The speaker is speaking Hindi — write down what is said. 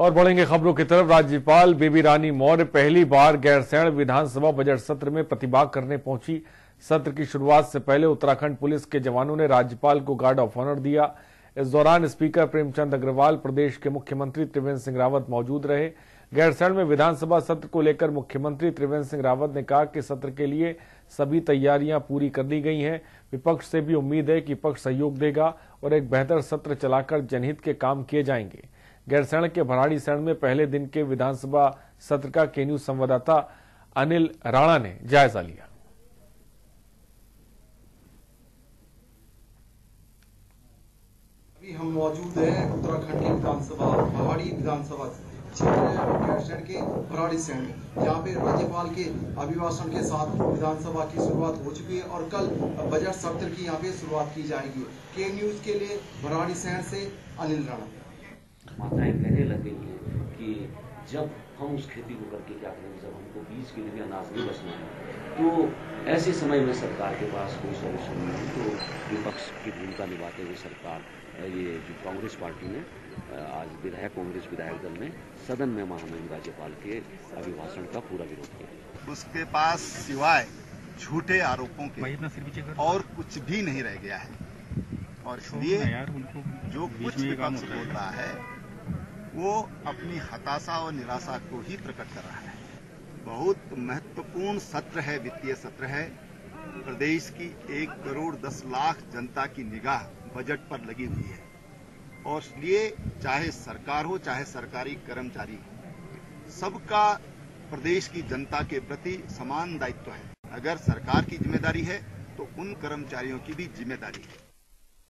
और बढ़ेंगे खबरों की तरफ़। राज्यपाल बेबी रानी मौर्य पहली बार गैरसैण विधानसभा बजट सत्र में प्रतिभाग करने पहुँची। सत्र की शुरुआत से पहले उत्तराखंड पुलिस के जवानों ने राज्यपाल को गार्ड ऑफ़ ऑनर दिया। इस दौरान स्पीकर प्रेमचंद अग्रवाल, प्रदेश के मुख्यमंत्री त्रिवेंद्र सिंह रावत मौजूद रहे। गैरसैण में विधानसभा सत्र को लेकर मुख्यमंत्री त्रिवेंद्र सिंह रावत ने कहा कि सत्र के लिए सभी तैयारियाँ पूरी कर ली गई हैं। विपक्ष से भी उम्मीद है कि पक्ष सहयोग देगा और एक बेहतर सत्र चलाकर जनहित के काम किए जाएँगे। गैरसैंण के भराड़ी सैण में पहले दिन के विधानसभा सत्र का के न्यूज़ संवाददाता अनिल राणा ने जायजा लिया। अभी हम मौजूद हैं उत्तराखंड की विधानसभा पहाड़ी विधानसभा क्षेत्र के भराड़ी सैन में। यहाँ पे राज्यपाल के अभिभाषण के साथ विधानसभा की शुरुआत हो चुकी है और कल बजट सत्र की यहाँ पे शुरुआत की जाएगी। के न्यूज़ के लिए भराड़ी सैन से अनिल राणा। माताएँ कहने लग गई हैं कि जब हम उस खेती को करके क्या करेंगे जब हमको बीज के लिए अनाज नहीं बचना है तो ऐसे समय में सरकार के पास कोई सोल्यूशन नहीं है। तो विपक्ष की भूमिका निभाते हुए सरकार ये जो कांग्रेस पार्टी ने आज विधायक कांग्रेस विधायक दल ने सदन में महामहिम राज्यपाल के अभिभाषण का पूरा विरोध किया। उसके पास सिवाय झूठे आरोपों के और कुछ भी नहीं रह गया है। और इसलिए जो कुछ विपक्ष बोल रहा है। वो अपनी हताशा और निराशा को ही प्रकट कर रहा है। बहुत महत्वपूर्ण सत्र है वित्तीय सत्र है। प्रदेश की एक करोड़ दस लाख जनता की निगाह बजट पर लगी हुई है। और इसलिए चाहे सरकार हो चाहे सरकारी कर्मचारी हो सबका प्रदेश की जनता के प्रति समान दायित्व है। अगर सरकार की ज़िम्मेदारी है तो उन कर्मचारियों की भी ज़िम्मेदारी है।